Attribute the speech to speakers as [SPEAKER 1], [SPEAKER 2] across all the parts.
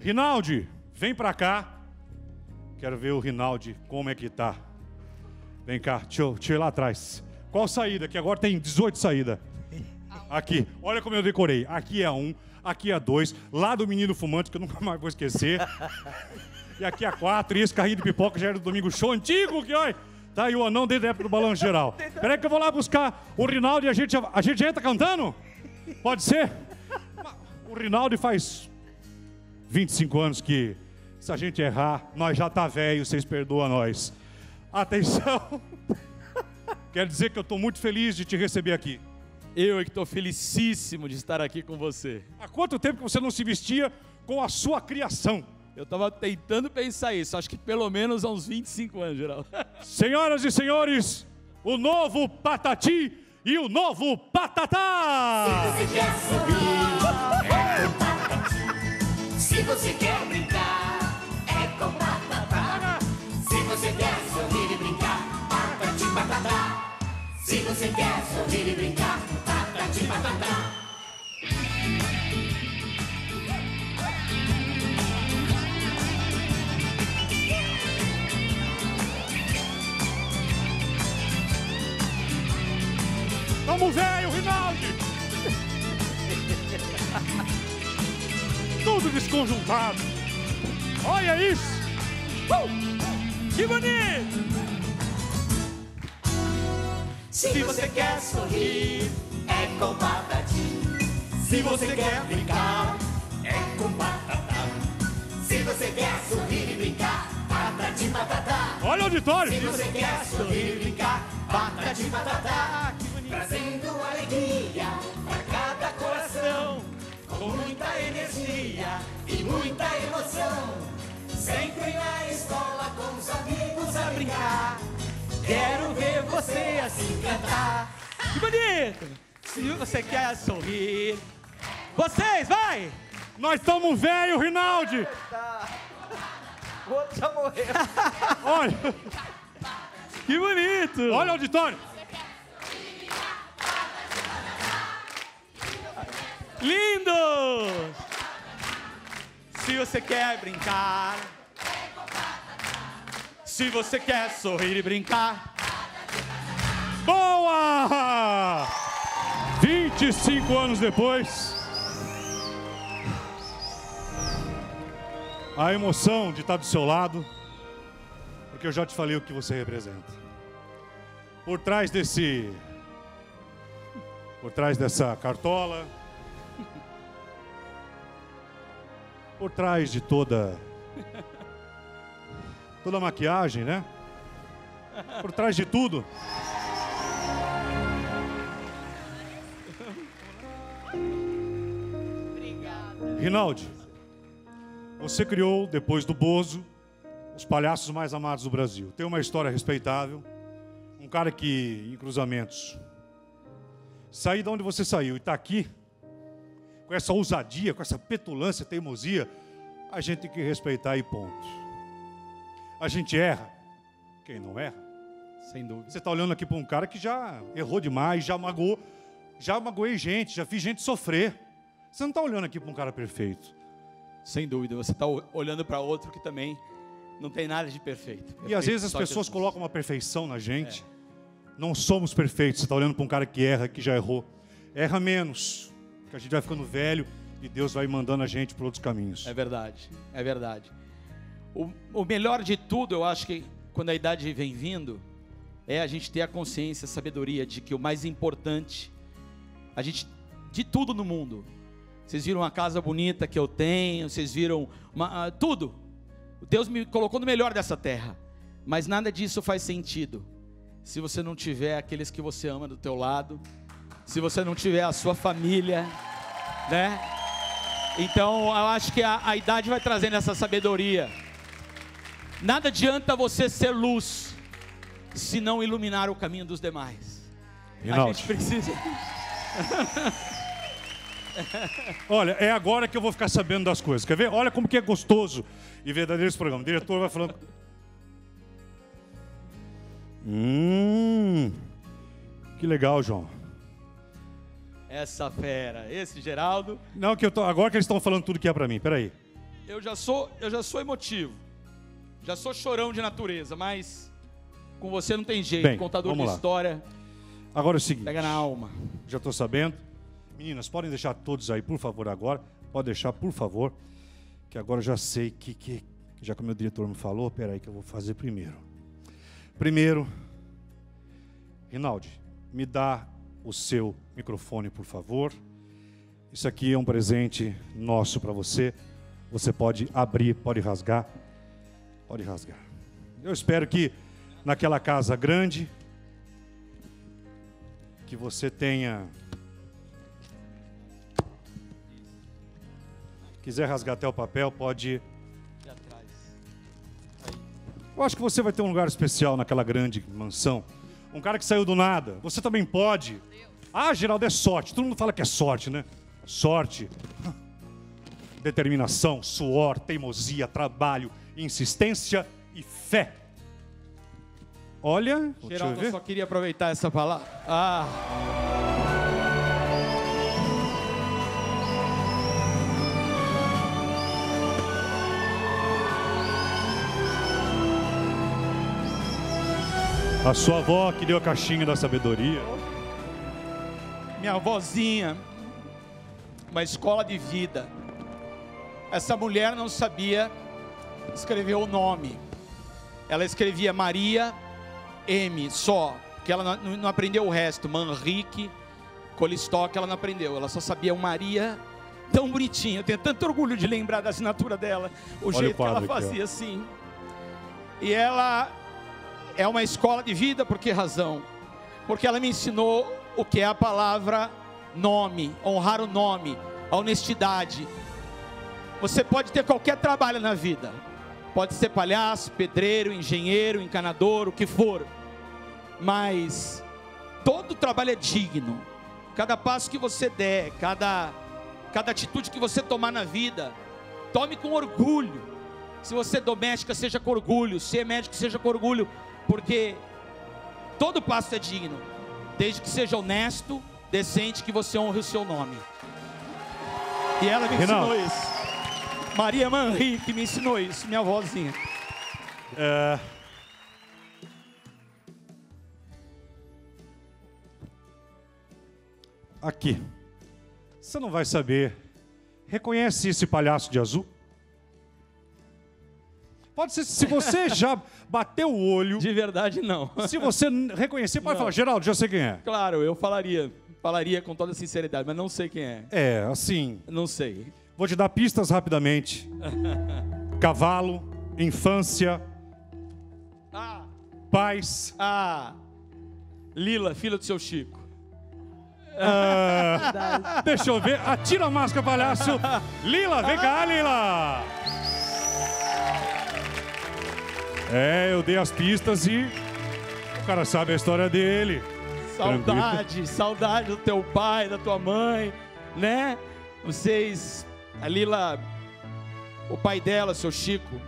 [SPEAKER 1] Rinaldi, vem pra cá. Quero ver o Rinaldi como é que tá. Vem cá, deixa eu, deixa eu ir lá atrás. Qual saída? Que agora tem 18 saídas. Aqui, olha como eu decorei. Aqui é um, aqui é dois. Lá do menino fumante, que eu nunca mais vou esquecer. E aqui é quatro. E esse carrinho de pipoca já era do domingo show antigo, que olha. Tá aí o anão desde a época do balanço geral. Peraí que eu vou lá buscar o Rinaldi e a gente, a gente entra cantando? Pode ser? O Rinaldi faz 25 anos que, se a gente errar, nós já tá velho, vocês perdoam nós. Atenção! Quero dizer que eu estou muito feliz de te receber aqui.
[SPEAKER 2] Eu é que estou felicíssimo de estar aqui com você.
[SPEAKER 1] Há quanto tempo que você não se vestia com a sua criação?
[SPEAKER 2] Eu estava tentando pensar isso, acho que pelo menos há uns 25 anos, Geraldo.
[SPEAKER 1] Senhoras e senhores, o novo Patati e o novo Patatá!
[SPEAKER 3] Se você quer sorrir, é você quer brincar, é com patatá. Se você quer sorrir e brincar, patati patatá. Se você quer sorrir e brincar, patati patatá.
[SPEAKER 1] Vamos velho, Rinaldi! Tudo desconjuntado. Olha isso! Uh!
[SPEAKER 2] Que bonito!
[SPEAKER 3] Se você quer sorrir, é com patati. Se você quer brincar, é com patatá. Se você quer sorrir e brincar, patati patatá.
[SPEAKER 1] Olha o auditório!
[SPEAKER 3] Se você quer sorrir e brincar, patati patatá. Trazendo alegria com muita energia e muita emoção. Sempre na escola com os amigos a brincar. Quero ver você assim cantar.
[SPEAKER 2] Que bonito! Se você quer sorrir, vocês, vai!
[SPEAKER 1] Nós estamos velho, Rinaldi!
[SPEAKER 4] O outro já morreu.
[SPEAKER 1] Olha,
[SPEAKER 2] Que bonito!
[SPEAKER 1] olha o auditório!
[SPEAKER 2] Lindo! Se você quer brincar, se você quer sorrir e brincar,
[SPEAKER 1] Boa! 25 anos depois. A emoção de estar do seu lado, porque eu já te falei o que você representa. Por trás desse. Por trás dessa cartola. Por trás de toda. Toda a maquiagem, né? Por trás de tudo. Rinaldi, você criou, depois do Bozo, os palhaços mais amados do Brasil. Tem uma história respeitável. Um cara que, em cruzamentos, sair de onde você saiu e está aqui, com essa ousadia, com essa petulância, teimosia, a gente tem que respeitar e ponto. A gente erra. Quem não erra?
[SPEAKER 2] sem dúvida.
[SPEAKER 1] Você está olhando aqui para um cara que já errou demais, já magoou, já magoei gente, já fiz gente sofrer. Você não está olhando aqui para um cara perfeito.
[SPEAKER 2] Sem dúvida, você está olhando para outro que também não tem nada de perfeito.
[SPEAKER 1] E às
[SPEAKER 2] Perfeito
[SPEAKER 1] vezes as pessoas
[SPEAKER 2] Jesus.
[SPEAKER 1] colocam uma perfeição na gente. Não somos perfeitos. Você está olhando para um cara que erra, que já errou. Erra menos, que a gente vai ficando velho e Deus vai mandando a gente por outros caminhos.
[SPEAKER 2] É verdade, é verdade. O, o melhor de tudo, eu acho que quando a idade vem vindo, é a gente ter a consciência, a sabedoria de que o mais importante, a gente, de tudo no mundo. Vocês viram a casa bonita que eu tenho, vocês viram uma- ah, tudo. Deus me colocou no melhor dessa terra, mas nada disso faz sentido se você não tiver aqueles que você ama do teu lado, se você não tiver a sua família, né? Então, eu acho que a, a idade vai trazendo essa sabedoria. Nada adianta você ser luz se não iluminar o caminho dos demais. A
[SPEAKER 1] Rinaldi,
[SPEAKER 2] gente precisa.
[SPEAKER 1] olha, é agora que eu vou ficar sabendo das coisas. Quer ver? Olha como que é gostoso e verdadeiro esse programa. O diretor vai falando. Hum, que legal, João.
[SPEAKER 2] Essa fera, esse Geraldo.
[SPEAKER 1] Não, que eu tô, agora que eles estão falando tudo que é para mim. Peraí.
[SPEAKER 2] Eu já sou, eu já sou emotivo. Já sou chorão de natureza, mas com você não tem jeito.
[SPEAKER 1] Bem,
[SPEAKER 2] Contador de
[SPEAKER 1] lá.
[SPEAKER 2] história,
[SPEAKER 1] Agora é o seguinte.
[SPEAKER 2] pega na alma.
[SPEAKER 1] Já estou sabendo. Meninas, podem deixar todos aí, por favor, agora. Pode deixar, por favor. Que agora eu já sei que, que. Já que o meu diretor me falou, peraí que eu vou fazer primeiro. Primeiro, Rinaldi, me dá o seu microfone, por favor. Isso aqui é um presente nosso para você. Você pode abrir, pode rasgar. Pode rasgar. Eu espero que naquela casa grande que você tenha. Quiser rasgar até o papel, pode. Eu acho que você vai ter um lugar especial naquela grande mansão. Um cara que saiu do nada. Você também pode. Ah, Geraldo, é sorte. Todo mundo fala que é sorte, né? Sorte. Determinação, suor, teimosia, trabalho, insistência e fé. Olha,
[SPEAKER 2] Geraldo, eu só queria aproveitar essa palavra. Ah,
[SPEAKER 1] A sua avó que deu a caixinha da sabedoria.
[SPEAKER 2] minha vozinha, uma escola de vida. Essa mulher não sabia escrever o nome. Ela escrevia Maria M só, porque ela não, não aprendeu o resto. Manrique, Colistock, ela não aprendeu. Ela só sabia o Maria tão bonitinha. Eu tenho tanto orgulho de lembrar da assinatura dela, o
[SPEAKER 1] Olha
[SPEAKER 2] jeito
[SPEAKER 1] o
[SPEAKER 2] que ela
[SPEAKER 1] quadro aqui,
[SPEAKER 2] fazia assim. E ela é uma escola de vida, por que razão? Porque ela me ensinou o que é a palavra nome, honrar o nome, a honestidade. Você pode ter qualquer trabalho na vida, pode ser palhaço, pedreiro, engenheiro, encanador, o que for, mas todo trabalho é digno. Cada passo que você der, cada, cada atitude que você tomar na vida, tome com orgulho. Se você é doméstica, seja com orgulho. Se é médico, seja com orgulho. Porque todo passo é digno. Desde que seja honesto, decente, que você honre o seu nome. E ela me ensinou isso. Maria Manrique me ensinou isso, minha vozinha.
[SPEAKER 1] É... Aqui. Você não vai saber. Reconhece esse palhaço de azul? Pode ser, se você já bateu o olho,
[SPEAKER 2] De verdade, não.
[SPEAKER 1] se você reconhecer, pode
[SPEAKER 2] Não.
[SPEAKER 1] falar, Geraldo, já sei quem é.
[SPEAKER 2] Claro, eu falaria, falaria com toda sinceridade, mas não sei quem é.
[SPEAKER 1] É, assim,
[SPEAKER 2] Não sei.
[SPEAKER 1] vou te dar pistas rapidamente. Cavalo, infância,
[SPEAKER 2] Ah,
[SPEAKER 1] paz.
[SPEAKER 2] ah, Lila, filha do seu Chico.
[SPEAKER 1] Ah, deixa eu ver. Atira a máscara, palhaço. Lila, vem cá, Lila. É, eu dei as pistas e o cara sabe a história dele.
[SPEAKER 2] Saudade, saudade do teu pai, da tua mãe, né? Vocês, a Lila, o pai dela, seu Chico,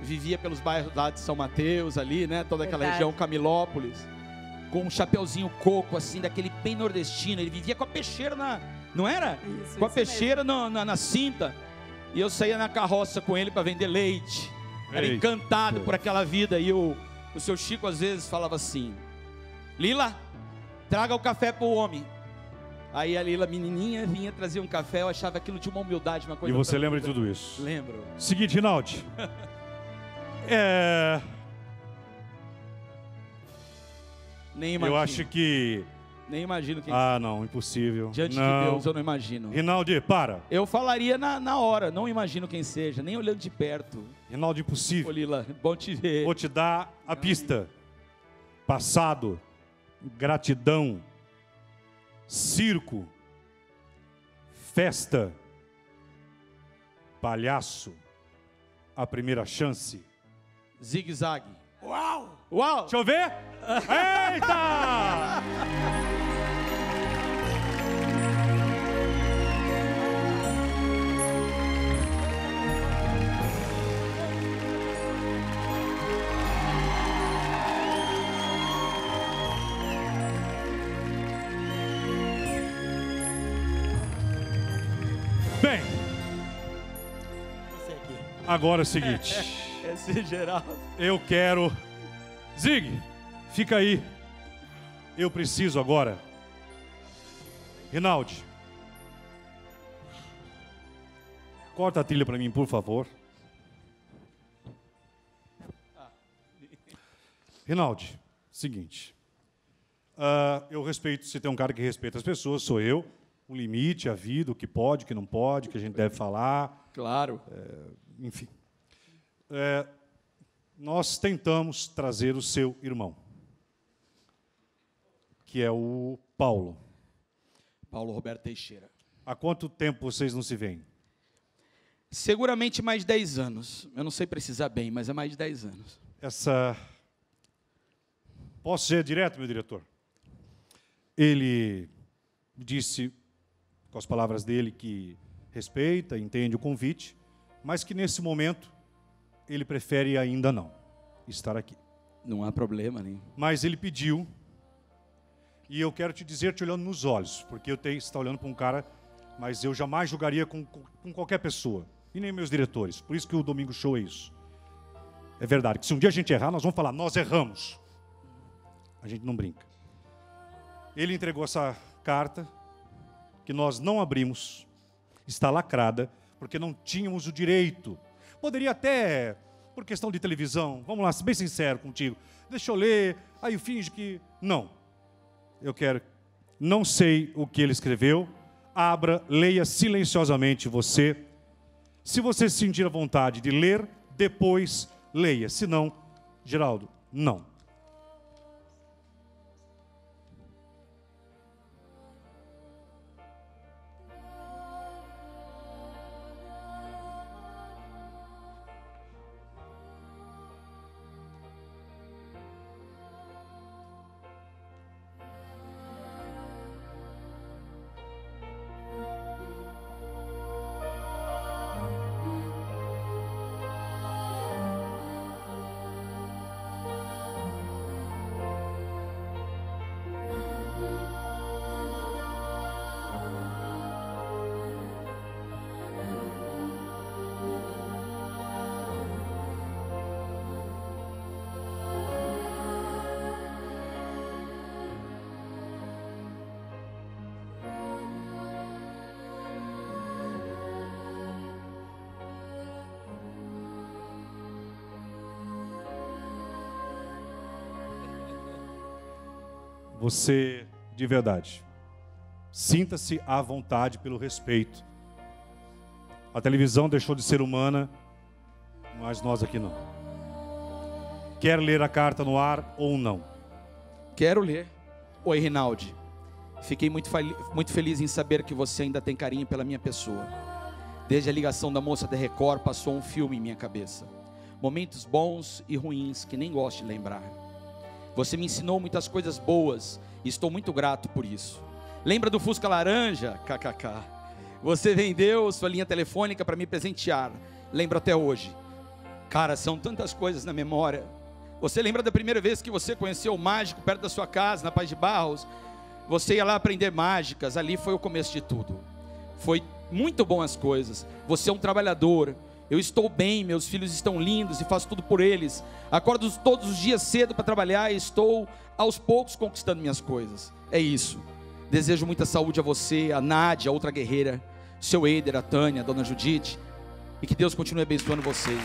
[SPEAKER 2] vivia pelos bairros lá de São Mateus, ali, né? Toda aquela
[SPEAKER 5] Verdade.
[SPEAKER 2] região, Camilópolis, com um chapeuzinho coco, assim, daquele bem nordestino. Ele vivia com a peixeira na. Não era?
[SPEAKER 5] Isso,
[SPEAKER 2] com a
[SPEAKER 5] isso
[SPEAKER 2] peixeira no- na, na cinta. E eu saía na carroça com ele para vender leite. Era encantado por aquela vida. E o, o seu Chico às vezes falava assim: Lila, traga o café pro homem. Aí a Lila, menininha, vinha trazer um café. Eu achava aquilo de uma humildade, uma
[SPEAKER 1] E
[SPEAKER 2] coisa.
[SPEAKER 1] você
[SPEAKER 2] tão
[SPEAKER 1] lembra de tudo isso?
[SPEAKER 2] Lembro.
[SPEAKER 1] Seguinte, Rinaldi. É,
[SPEAKER 2] Nem imagino.
[SPEAKER 1] eu acho que.
[SPEAKER 2] Nem imagino quem.
[SPEAKER 1] Ah, não, impossível.
[SPEAKER 2] Diante
[SPEAKER 1] não.
[SPEAKER 2] de Deus, eu não imagino.
[SPEAKER 1] Rinaldi, para.
[SPEAKER 2] Eu falaria na, na hora, não imagino quem seja, nem olhando de perto.
[SPEAKER 1] Rinaldi,
[SPEAKER 2] Ô
[SPEAKER 1] impossível.
[SPEAKER 2] Lila, bom te ver.
[SPEAKER 1] Vou te dar a pista. Passado, gratidão, circo, festa, palhaço, a primeira chance.
[SPEAKER 2] Zigue-zague. Uau! Uau!
[SPEAKER 1] Deixa eu ver. Eita! Agora é o seguinte.
[SPEAKER 2] Esse é geral.
[SPEAKER 1] Eu quero. Zig, fica aí. Eu preciso agora. Rinaldi. Corta a trilha para mim, por favor. Rinaldi, seguinte. Ah, eu respeito, se tem um cara que respeita as pessoas, sou eu. O limite, a vida, o que pode, o que não pode, o que a gente deve falar
[SPEAKER 2] Claro.
[SPEAKER 1] Enfim. É, nós tentamos trazer o seu irmão, que é o Paulo.
[SPEAKER 2] Paulo Roberto Teixeira.
[SPEAKER 1] Há quanto tempo vocês não se veem?
[SPEAKER 2] Seguramente mais de 10 anos. Eu não sei precisar bem, mas é mais de 10 anos.
[SPEAKER 1] Essa. Posso ser direto, meu diretor? Ele disse, com as palavras dele, que respeita, entende o convite, mas que nesse momento ele prefere ainda não estar aqui.
[SPEAKER 2] Não há problema nenhum.
[SPEAKER 1] Mas ele pediu, e eu quero te dizer, te olhando nos olhos, porque eu tenho, está olhando para um cara, mas eu jamais julgaria com, com qualquer pessoa, e nem meus diretores. Por isso que o Domingo Show é isso. É verdade, que se um dia a gente errar, nós vamos falar, nós erramos. A gente não brinca. Ele entregou essa carta, que nós não abrimos, está lacrada, porque não tínhamos o direito. Poderia até, por questão de televisão, vamos lá, ser bem sincero contigo, deixa eu ler, aí finge que. Não. Eu quero. Não sei o que ele escreveu. Abra, leia silenciosamente você. Se você se sentir à vontade de ler, depois leia. Se não, Geraldo, não. Você, de verdade, sinta-se à vontade pelo respeito. A televisão deixou de ser humana, mas nós aqui não. Quer ler a carta no ar ou não?
[SPEAKER 2] Quero ler. Oi, Rinaldi. Fiquei muito, muito feliz em saber que você ainda tem carinho pela minha pessoa. Desde a ligação da moça da Record, passou um filme em minha cabeça. Momentos bons e ruins que nem gosto de lembrar. Você me ensinou muitas coisas boas e estou muito grato por isso. Lembra do Fusca Laranja? KKK. Você vendeu sua linha telefônica para me presentear. Lembro até hoje. Cara, são tantas coisas na memória. Você lembra da primeira vez que você conheceu o mágico perto da sua casa, na Paz de Barros? Você ia lá aprender mágicas, ali foi o começo de tudo. Foi muito bom as coisas. Você é um trabalhador. Eu estou bem, meus filhos estão lindos e faço tudo por eles. Acordo todos os dias cedo para trabalhar e estou aos poucos conquistando minhas coisas. É isso. Desejo muita saúde a você, a Nádia, a outra guerreira, seu Eider, a Tânia, a dona Judite. E que Deus continue abençoando vocês.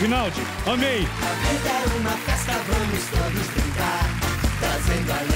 [SPEAKER 1] Rinaldi, amei!
[SPEAKER 3] É uma festa, vamos todos brincar, trazendo a